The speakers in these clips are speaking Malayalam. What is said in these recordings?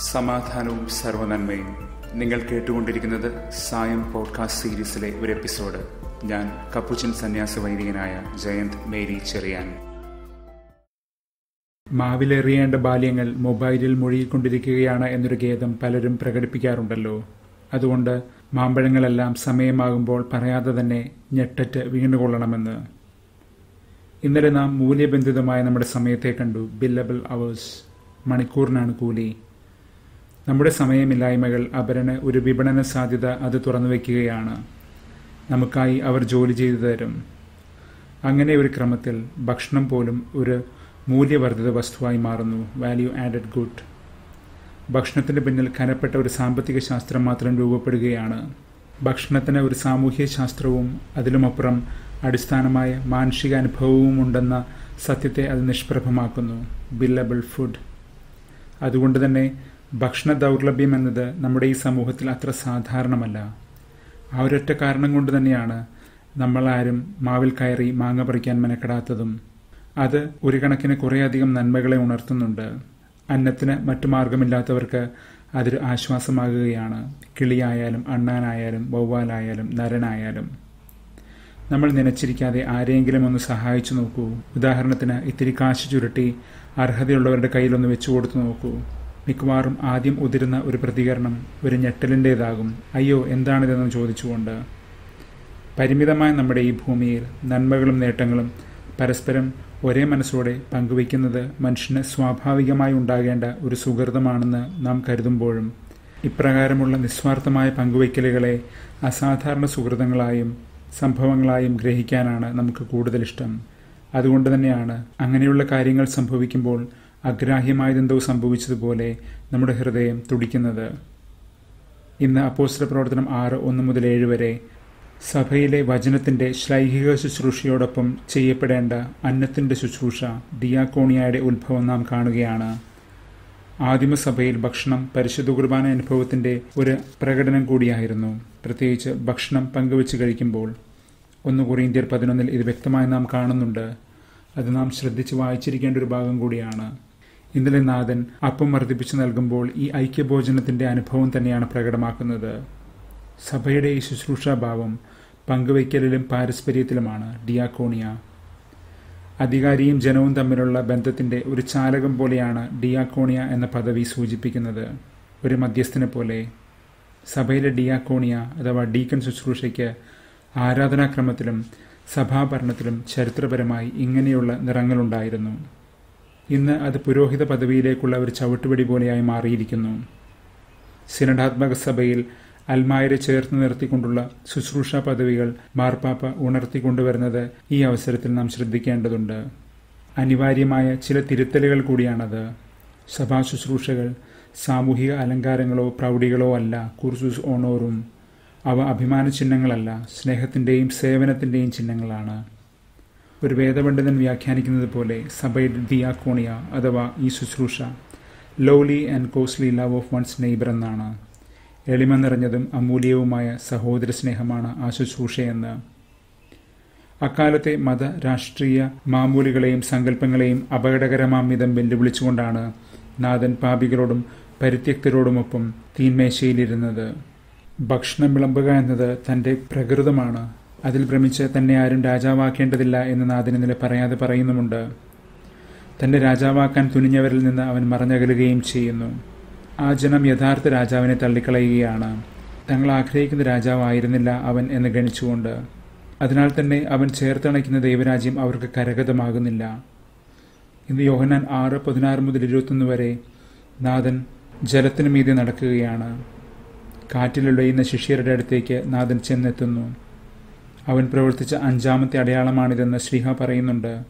സമാധാനവും സർവനന്മയും നിങ്ങൾ കേട്ടുകൊണ്ടിരിക്കുന്നത് സായം പോഡ്കാസ്റ്റ് സീരീസിലെ ഒരു എപ്പിസോഡ്. ഞാൻ കപ്പുച്ചൻ സന്യാസ വൈദികനായ ജയന്ത് മേരി ചെറിയാൻ. മാവിലെറിയേണ്ട ബാല്യങ്ങൾ മൊബൈലിൽ മുഴുകിക്കൊണ്ടിരിക്കുകയാണ് എന്നൊരു ഖേദം പലരും പ്രകടിപ്പിക്കാറുണ്ടല്ലോ. അതുകൊണ്ട് മാമ്പഴങ്ങളെല്ലാം സമയമാകുമ്പോൾ പറയാതെ തന്നെ ഞെട്ടറ്റ് വീണുകൊള്ളണമെന്ന്. ഇന്നലെ നാം മൂല്യബന്ധിതമായ നമ്മുടെ സമയത്തെ കണ്ടു. ബില്ലബിൾ അവേഴ്സ് മണിക്കൂറിനാണ് കൂലി. നമ്മുടെ സമയമില്ലായ്മകൾ അവരന് ഒരു വിപണന സാധ്യത അത് തുറന്നു വയ്ക്കുകയാണ് നമുക്കായി അവർ ജോലി ചെയ്തു തരും. അങ്ങനെ ഒരു ക്രമത്തിൽ ഭക്ഷണം പോലും ഒരു മൂല്യവർദ്ധിത വസ്തുവായി മാറുന്നു. വാല്യൂ ആഡഡ് ഗുഡ് ഭക്ഷണത്തിന് പിന്നിൽ കനപ്പെട്ട ഒരു സാമ്പത്തിക ശാസ്ത്രം മാത്രം രൂപപ്പെടുകയാണ്. ഭക്ഷണത്തിന് ഒരു സാമൂഹ്യ ശാസ്ത്രവും അതിലുമപ്പുറം അടിസ്ഥാനമായ മാനുഷിക അനുഭവവും ഉണ്ടെന്ന സത്യത്തെ അത് നിഷ്പ്രഭമാക്കുന്നു. ബില്ലബിൾ ഫുഡ് അതുകൊണ്ട് തന്നെ ഭക്ഷണ ദൗർലഭ്യം എന്നത് നമ്മുടെ ഈ സമൂഹത്തിൽ അത്ര സാധാരണമല്ല. ആ ഒരൊറ്റ കാരണം കൊണ്ട് തന്നെയാണ് നമ്മളാരും മാവിൽ കയറി മാങ്ങ പറിക്കാൻ മെനക്കെടാത്തതും. അത് ഒരു കണക്കിന് കുറേയധികം നന്മകളെ ഉണർത്തുന്നുണ്ട്. അന്നത്തിന് മറ്റു മാർഗമില്ലാത്തവർക്ക് അതൊരു ആശ്വാസമാകുകയാണ്. കിളിയായാലും അണ്ണാനായാലും വവ്വാലായാലും നരനായാലും. നമ്മൾ നനച്ചിരിക്കാതെ ആരെയെങ്കിലും ഒന്ന് സഹായിച്ചു നോക്കൂ. ഉദാഹരണത്തിന് ഇത്തിരി കാശ് ചുരുട്ടി അർഹതയുള്ളവരുടെ കയ്യിലൊന്ന് വെച്ചു കൊടുത്തു നോക്കൂ. മിക്കവാറും ആദ്യം ഉതിരുന്ന ഒരു പ്രതികരണം ഒരു ഞെട്ടലിന്റെതാകും അയ്യോ എന്താണിതെന്ന് ചോദിച്ചുകൊണ്ട്. പരിമിതമായ നമ്മുടെ ഈ ഭൂമിയിൽ നന്മകളും നേട്ടങ്ങളും പരസ്പരം ഒരേ മനസ്സോടെ പങ്കുവയ്ക്കുന്നത് മനുഷ്യന് സ്വാഭാവികമായി ഉണ്ടാകേണ്ട ഒരു സുഹൃതമാണെന്ന് നാം കരുതുമ്പോഴും ഇപ്രകാരമുള്ള നിസ്വാർത്ഥമായ പങ്കുവയ്ക്കലുകളെ അസാധാരണ സുഹൃതങ്ങളായും സംഭവങ്ങളായും ഗ്രഹിക്കാനാണ് നമുക്ക് കൂടുതൽ ഇഷ്ടം അതുകൊണ്ട് തന്നെയാണ് അങ്ങനെയുള്ള കാര്യങ്ങൾ സംഭവിക്കുമ്പോൾ അഗ്രാഹ്യമായതെന്തോ സംഭവിച്ചതുപോലെ നമ്മുടെ ഹൃദയം തുടിക്കുന്നത്. ഇന്ന് അപ്പോസ്റ്റർ പ്രവർത്തനം ആറ് ഒന്ന് മുതൽ ഏഴ് വരെ സഭയിലെ വചനത്തിന്റെ ശ്ലൈഹിക ശുശ്രൂഷയോടൊപ്പം ചെയ്യപ്പെടേണ്ട അന്നത്തിന്റെ ശുശ്രൂഷ ഡിയാക്കോണിയായുടെ ഉത്ഭവം നാം കാണുകയാണ്. ആദിമസഭയിൽ ഭക്ഷണം പരിശുദ്ധ കുർബാന അനുഭവത്തിന്റെ ഒരു പ്രകടനം കൂടിയായിരുന്നു. പ്രത്യേകിച്ച് ഭക്ഷണം പങ്കുവെച്ച് കഴിക്കുമ്പോൾ ഒന്ന് കൊറിയന്ത്യർ പതിനൊന്നിൽ ഇത് വ്യക്തമായി നാം കാണുന്നുണ്ട്. അത് നാം ശ്രദ്ധിച്ച് വായിച്ചിരിക്കേണ്ട ഒരു ഭാഗം കൂടിയാണ്. ഇന്നലെ നാഥൻ അപ്പം വർദ്ധിപ്പിച്ചു നൽകുമ്പോൾ ഈ ഐക്യഭോജനത്തിന്റെ അനുഭവം തന്നെയാണ് പ്രകടമാക്കുന്നത്. സഭയുടെ ഈ ശുശ്രൂഷാഭാവം പങ്കുവയ്ക്കലിലും പാരസ്പര്യത്തിലുമാണ് ഡിയാക്കോണിയ. അധികാരിയും ജനവും തമ്മിലുള്ള ബന്ധത്തിന്റെ ഒരു ചാലകം പോലെയാണ് ഡിയാക്കോണിയ എന്ന പദവി സൂചിപ്പിക്കുന്നത്. ഒരു മധ്യസ്ഥനെ പോലെ സഭയിലെ ഡിയാക്കോണിയ അഥവാ ഡീക്കൻ ശുശ്രൂഷയ്ക്ക് ആരാധനാക്രമത്തിലും സഭാഭരണത്തിലും ചരിത്രപരമായി ഇങ്ങനെയുള്ള നിറങ്ങളുണ്ടായിരുന്നു. ഇന്ന് അത് പുരോഹിത പദവിയിലേക്കുള്ള ഒരു ചവിട്ടുപടി പോലെയായി മാറിയിരിക്കുന്നു. സിനഡാത്മക സഭയിൽ അൽമായരെ ചേർത്ത് നിർത്തിക്കൊണ്ടുള്ള ശുശ്രൂഷ പദവികൾ മാർപ്പാപ്പ ഉണർത്തിക്കൊണ്ടുവരുന്നത് ഈ അവസരത്തിൽ നാം ശ്രദ്ധിക്കേണ്ടതുണ്ട്. അനിവാര്യമായ ചില തിരുത്തലുകൾ കൂടിയാണത്. സഭാ ശുശ്രൂഷകൾ സാമൂഹിക അലങ്കാരങ്ങളോ പ്രൗഢികളോ അല്ല കുർസുസ് ഓണോറും. അവ അഭിമാന ചിഹ്നങ്ങളല്ല സ്നേഹത്തിന്റെയും സേവനത്തിന്റെയും ചിഹ്നങ്ങളാണ്. ഒരു വേദപണ്ഡിതൻ വ്യാഖ്യാനിക്കുന്നത് പോലെ സഭയിൽ ദിയാക്കോണിയ അഥവാ ഈ ശുശ്രൂഷ lowly and costly love of one's neighbour എന്നാണ്. എളിമ നിറഞ്ഞതും അമൂല്യവുമായ സഹോദര സ്നേഹമാണ് ആ ശുശ്രൂഷയെന്ന്. അക്കാലത്തെ മത രാഷ്ട്രീയ മാമൂലികളെയും സങ്കല്പങ്ങളെയും അപകടകരമാം വിധം വെല്ലുവിളിച്ചുകൊണ്ടാണ് നാഥൻ പാപികളോടും പരിത്യക്തരോടുമൊപ്പം തീന്മേശയിലിരുന്നത്. ഭക്ഷണം വിളമ്പുക എന്നത് തന്റെ പ്രകൃതമാണ്. അതിൽ ഭ്രമിച്ച് തന്നെ ആരും രാജാവാക്കേണ്ടതില്ല എന്ന് നാഥന് ഇന്നലെ പറയാതെ പറയുന്നുമുണ്ട്. തന്റെ രാജാവാക്കാൻ തുനിഞ്ഞവരിൽ നിന്ന് അവൻ മറഞ്ഞകലുകയും ചെയ്യുന്നു. ആ ജനം യഥാർത്ഥ രാജാവിനെ തള്ളിക്കളയുകയാണ്. തങ്ങൾ ആഗ്രഹിക്കുന്ന രാജാവായിരുന്നില്ല അവൻ എന്ന് ഗണിച്ചുകൊണ്ട്. അതിനാൽ തന്നെ അവൻ ചേർത്തണയ്ക്കുന്ന ദൈവരാജ്യം അവർക്ക് കരഗതമാകുന്നില്ല. ഇന്ന് യോഹനാൻ ആറ് പതിനാറ് മുതൽ ഇരുപത്തൊന്ന് വരെ നാഥൻ ജലത്തിനു മീതെ നടക്കുകയാണ്. കാറ്റിലുളയുന്ന ശിഷ്യരുടെ അടുത്തേക്ക് നാഥൻ ചെന്നെത്തുന്നു. അവൻ പ്രവർത്തിച്ച അഞ്ചാമത്തെ അടയാളമാണിതെന്ന് ശ്രീഹ പറയുന്നുണ്ട്.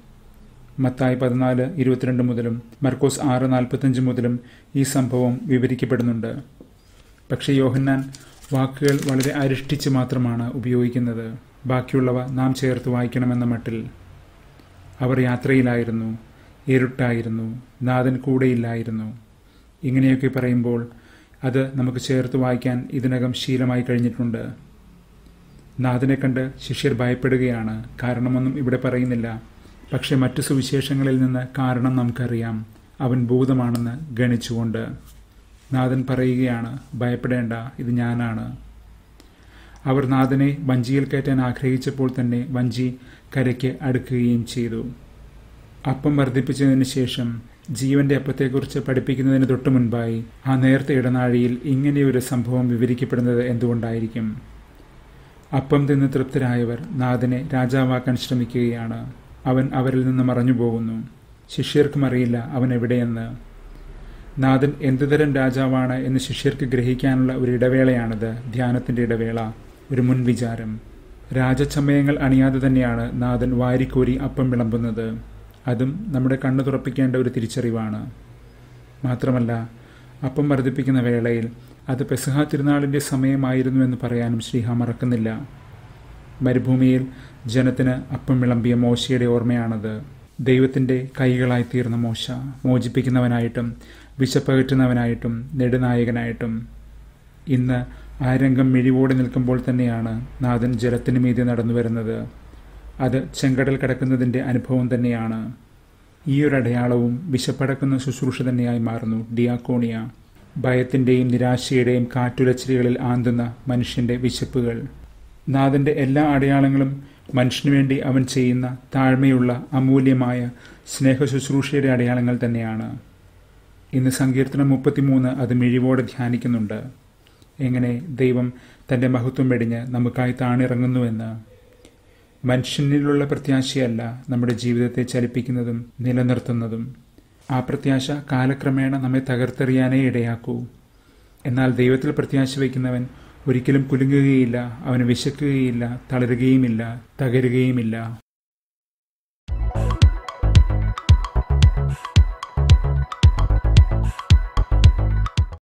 മത്തായി പതിനാല് ഇരുപത്തിരണ്ട് മുതലും മർക്കോസ് ആറ് നാൽപ്പത്തഞ്ച് മുതലും ഈ സംഭവം വിവരിക്കപ്പെടുന്നുണ്ട്. പക്ഷേ യോഹന്നാൻ വാക്കുകൾ വളരെ അരിഷ്ടിച്ച് മാത്രമാണ് ഉപയോഗിക്കുന്നത്. ബാക്കിയുള്ളവ നാം ചേർത്ത് വായിക്കണമെന്ന മട്ടിൽ. അവർ യാത്രയിലായിരുന്നു ഇരുട്ടായിരുന്നു നാഥൻ കൂടെയില്ലായിരുന്നു. ഇങ്ങനെയൊക്കെ പറയുമ്പോൾ അത് നമുക്ക് ചേർത്ത് വായിക്കാൻ ഇതിനകം ശീലമായി കഴിഞ്ഞിട്ടുണ്ട്. നാഥനെ കണ്ട് ശിഷ്യർ ഭയപ്പെടുകയാണ്. കാരണമൊന്നും ഇവിടെ പറയുന്നില്ല. പക്ഷെ മറ്റു സുവിശേഷങ്ങളിൽ നിന്ന് കാരണം നമുക്കറിയാം. അവൻ ഭൂതമാണെന്ന് ഗണിച്ചുകൊണ്ട്. നാഥൻ പറയുകയാണ് ഭയപ്പെടേണ്ട ഇത് ഞാനാണ്. അവർ നാഥനെ വഞ്ചിയിൽ കയറ്റാൻ ആഗ്രഹിച്ചപ്പോൾ തന്നെ വഞ്ചി കരയ്ക്ക് അടുക്കുകയും ചെയ്തു. അപ്പം വർദ്ധിപ്പിച്ചതിന് ശേഷം ജീവന്റെ അപ്പത്തെക്കുറിച്ച് പഠിപ്പിക്കുന്നതിന് തൊട്ടു മുൻപായി ആ നേർത്ത ഇടനാഴിയിൽ ഇങ്ങനെയൊരു സംഭവം വിവരിക്കപ്പെടുന്നത് എന്തുകൊണ്ടായിരിക്കും? അപ്പം തിന്ന് തൃപ്തരായവർ നാഥനെ രാജാവാക്കാൻ ശ്രമിക്കുകയാണ്. അവൻ അവരിൽ നിന്ന് മറഞ്ഞു പോകുന്നു ശിഷ്യർക്കും അറിയില്ല അവൻ എവിടെയെന്ന്. നാഥൻ എന്തുതരം രാജാവാണ് എന്ന് ശിഷ്യർക്ക് ഗ്രഹിക്കാനുള്ള ഒരു ഇടവേളയാണിത്. ധ്യാനത്തിന്റെ ഇടവേള ഒരു മുൻവിചാരം. രാജചമയങ്ങൾ അണിയാതെ തന്നെയാണ് നാഥൻ വാരിക്കോരി അപ്പം വിളമ്പുന്നത്. അതും നമ്മുടെ കണ്ണു തുറപ്പിക്കേണ്ട ഒരു തിരിച്ചറിവാണ്. മാത്രമല്ല അപ്പം വർദ്ധിപ്പിക്കുന്ന വേളയിൽ അത് പെസഹ തിരുനാളിന്റെ സമയമായിരുന്നു എന്ന് പറയാനും ശ്രീഹ മറക്കുന്നില്ല. മരുഭൂമിയിൽ ജനത്തിന് അപ്പം വിളമ്പിയ മോശയുടെ ഓർമ്മയാണത്. ദൈവത്തിന്റെ കൈകളായി തീർന്ന മോശ. മോചിപ്പിക്കുന്നവനായിട്ടും വിശപ്പകറ്റുന്നവനായിട്ടും നെടുനായകനായിട്ടും. ഇന്ന് ആ രംഗം മിഴിവോടെ നിൽക്കുമ്പോൾ തന്നെയാണ് നാഥൻ ജലത്തിന് മീതെ നടന്നു വരുന്നത്. അത് ചെങ്കടൽ കടക്കുന്നതിന്റെ അനുഭവം തന്നെയാണ്. ഈ ഒരു അടയാളവും വിശപ്പടക്കുന്ന ശുശ്രൂഷ തന്നെയായി മാറുന്നു ഡിയാക്കോണിയ. ഭയത്തിന്റെയും നിരാശയുടെയും കാറ്റുലച്ചിരികളിൽ ആന്തുന്ന മനുഷ്യന്റെ വിശപ്പുകൾ. നാഥന്റെ എല്ലാ അടയാളങ്ങളും മനുഷ്യനു വേണ്ടി അവൻ ചെയ്യുന്ന താഴ്മയുള്ള അമൂല്യമായ സ്നേഹ ശുശ്രൂഷയുടെ അടയാളങ്ങൾ തന്നെയാണ്. ഇന്ന് സങ്കീർത്തനം മുപ്പത്തിമൂന്ന് അത് മിഴിവോടെ ധ്യാനിക്കുന്നുണ്ട്. എങ്ങനെ ദൈവം തന്റെ മഹത്വം വെടിഞ്ഞ് നമുക്കായി താണിറങ്ങുന്നുവെന്ന്. മനുഷ്യനിലുള്ള പ്രത്യാശയല്ല നമ്മുടെ ജീവിതത്തെ ചലിപ്പിക്കുന്നതും നിലനിർത്തുന്നതും. ആ പ്രത്യാശ കാലക്രമേണ നമ്മെ തകർത്തെറിയാനേ ഇടയാക്കൂ. എന്നാൽ ദൈവത്തിൽ പ്രത്യാശ വയ്ക്കുന്നവൻ ഒരിക്കലും കുലുങ്ങുകയില്ല അവന് വിശക്കുകയില്ല തളരുകയുമില്ല തകരുകയുമില്ല.